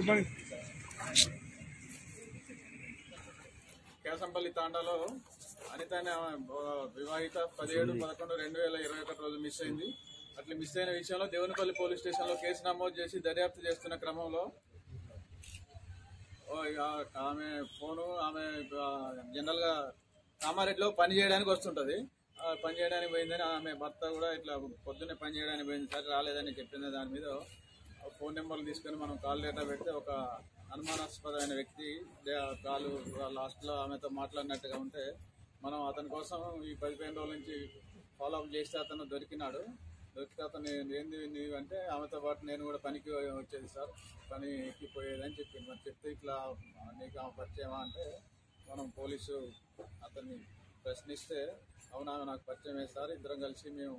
Good Kesampalli తాండాలో Anitha ఆమె వివాహిత పదిహేడు పదకొండు రెండు వేల ఇరవై ఒకటి రోజు మిస్ అయింది. అట్లా మిస్ అయిన విషయంలో దేవునిపల్లి పోలీస్ స్టేషన్లో కేసు నమోదు చేసి దర్యాప్తు చేస్తున్న క్రమంలో ఇక ఆమె ఫోను ఆమె జనరల్గా కామారెడ్డిలో పని చేయడానికి వస్తుంటది. పని చేయడానికి పోయిందని ఆమె భర్త కూడా ఇట్లా పొద్దున్నే పని చేయడానికి పోయింది సరే రాలేదని చెప్పింది దాని మీద ఫోన్ నెంబర్లు తీసుకొని మనం కాల్ డేటా పెడితే ఒక అనుమానాస్పదమైన వ్యక్తి దే- కాలు లాస్ట్లో ఆమెతో మాట్లాడినట్టుగా ఉంటే మనం అతని కోసం ఈ పదిహేను రోజుల నుంచి ఫాలో అప్ చేస్తే అతను దొరికినాడు. దొరికితే అతను ఏంది నీవు అంటే ఆమెతో పాటు నేను కూడా పనికి వచ్చేది సార్ పనికి పోయేదని చెప్పి చెప్పింది మరి చెప్తే ఇట్లా నీకు ఆమె పరిచయమా అంటే మనం పోలీసు అతన్ని ప్రశ్నిస్తే అవునా నాకు పరిచయమే సార్ ఇద్దరం కలిసి మేము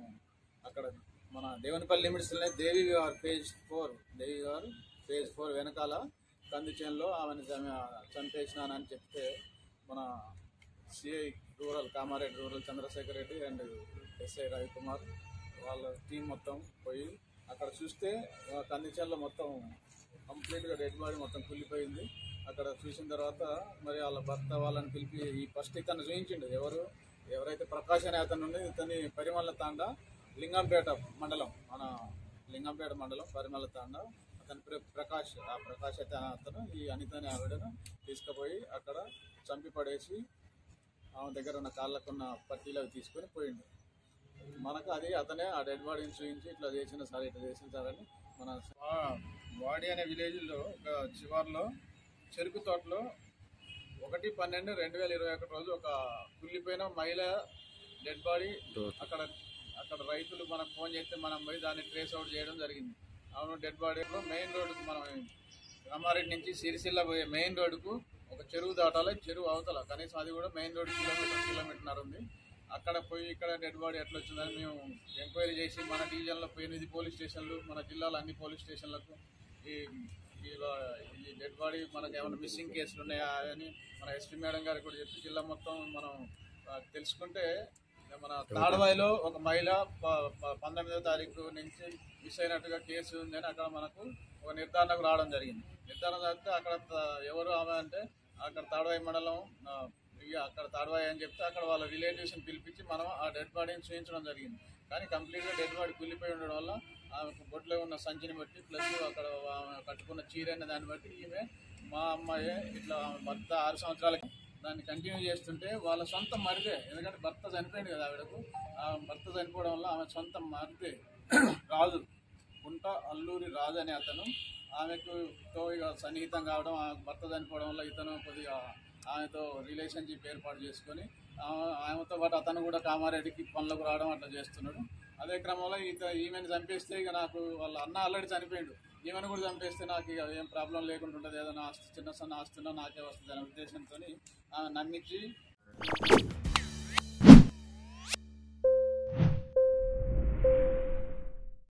అక్కడ మన దేవనపల్లి లిమిట్స్లోనే దేవి గారు పేజ్ ఫోర్ దేవి గారు పేజ్ ఫోర్ వెనకాల కంది చేనులో ఆమెను చంప- చంపేసినానని చెప్తే మన CI rural Kamareddy rural Chandrashekar Reddy and SI Ravikumar వాళ్ళ టీం మొత్తం పోయి అక్కడ చూస్తే ఆ కందిచేనులో మొత్తం కంప్లీట్గా డెడ్ బాడీ మొత్తం కుళ్ళిపోయింది. అక్కడ చూసిన తర్వాత మరి వాళ్ళ భర్త వాళ్ళని పిలిపి ఈ ఫస్ట్ ఇతను చూపించిండు ఎవరు? ఎవరైతే ప్రకాష్ అనే అతను ఉండి ఇతని పరిమళ తాండ లింగంపేట మండలం మన లింగంపేట మండలం పరిమళ తాండ. అతని ప్ర- ప్రకాష్ ఆ ప్రకాష్ అయితే అతను ఈ అనిత అనే ఆవిడను తీసుకుపోయి అక్కడ చంపి పడేసి ఆమె దగ్గర ఉన్న కాళ్ళకున్న పట్టీలు అవి తీసుకొని పోయిండు. మనకు అది అతనే ఆ డెడ్ బాడీని చూపించి ఇట్లా చేసిన సార్ ఇట్లా చేసిన సార్ అని మన వాడి అనే విలేజ్లో ఒక శివార్లో చెరుకు తోటలో ఒకటి పన్నెండు రెండు వేల ఇరవై ఒకటి రోజు ఒక కుళ్ళిపోయిన మహిళ డెడ్ బాడీ అక్కడ రైతులు మనకు ఫోన్ చేస్తే మనం పోయి దాన్ని ట్రేస్ అవుట్ చేయడం జరిగింది. అవును డెడ్ బాడీలో మెయిన్ రోడ్డుకు మనం రామారెడ్డి నుంచి సిరిసిల్ల పోయే మెయిన్ రోడ్డుకు ఒక చెరువు దాటాలి చెరువు అవతల. కనీసం అది కూడా మెయిన్ రోడ్డు కిలోమీటర్ కిలోమీటర్ ఉంది. అక్కడ పోయి ఇక్కడ డెడ్ బాడీ ఎట్లా వచ్చిందని మేము ఎంక్వైరీ చేసి మన డివిజన్లో ఎనిమిది పోలీస్ స్టేషన్లు మన జిల్లాలో అన్ని పోలీస్ స్టేషన్లకు ఈ ఈ డెడ్ బాడీ మనకు ఏమైనా మిస్సింగ్ కేసులు ఉన్నాయా అని మన ఎస్పీ మేడం గారికి కూడా చెప్పి జిల్లా మొత్తం మనం తెలుసుకుంటే మన తాడవాయిలో ఒక మహిళ ప- ప- పంతొమ్మిదో తారీఖు నుంచి మిస్ అయినట్టుగా కేసు ఉందని అక్కడ మనకు ఒక నిర్ధారణకు రావడం జరిగింది. నిర్ధారణ జరిగితే అక్కడ ఎవరు ఆమె అంటే అక్కడ తాడవాయి మండలం అక్కడ తాడవాయి అని చెప్తే అక్కడ వాళ్ళ రిలేటివ్స్ని పిలిపించి మనం ఆ డెడ్ బాడీని చూపించడం జరిగింది. కానీ కంప్లీట్గా డెడ్ బాడీ కూలిపోయి ఉండడం వల్ల ఆమెకు బొట్లో ఉన్న సంచిని బట్టి ప్లస్ అక్కడ ఆమె కట్టుకున్న చీర అనే దాన్ని బట్టి ఈమె మా అమ్మాయి ఇట్లా భర్త ఆరు సంవత్సరాలకి దాన్ని కంటిన్యూ చేస్తుంటే వాళ్ళ సొంత మరిదే. ఎందుకంటే భర్త చనిపోయింది కదా ఆవిడకు. ఆ భర్త చనిపోవడం వల్ల ఆమె సొంత మరిదే. రాజు. కుంట అల్లూరి రాజు అనే అతను. ఆమెకు ఇక సన్నిహితం కావడం ఆమె భర్త చనిపోవడం వల్ల ఇతను కొద్దిగా ఆమెతో రిలేషన్షిప్ ఏర్పాటు చేసుకొని ఆమె- ఆమెతో పాటు అతను కూడా కామారెడ్డికి పనులకు రావడం అట్లా చేస్తున్నాడు. అదే క్రమంలో ఇక ఈమెను చంపేస్తే ఇక నాకు వాళ్ళ అన్న ఆల్రెడీ చనిపోయాడు. ఈమెను కూడా చంపేస్తే నాకు ఇక ఏం ప్రాబ్లం లేకుండా ఉంటుంది. ఏదైనా ఆస్తి చిన్న సన్న ఆస్తున్నా నాకే వస్తుంది అనే ఉద్దేశంతో ఆమె నమ్మించి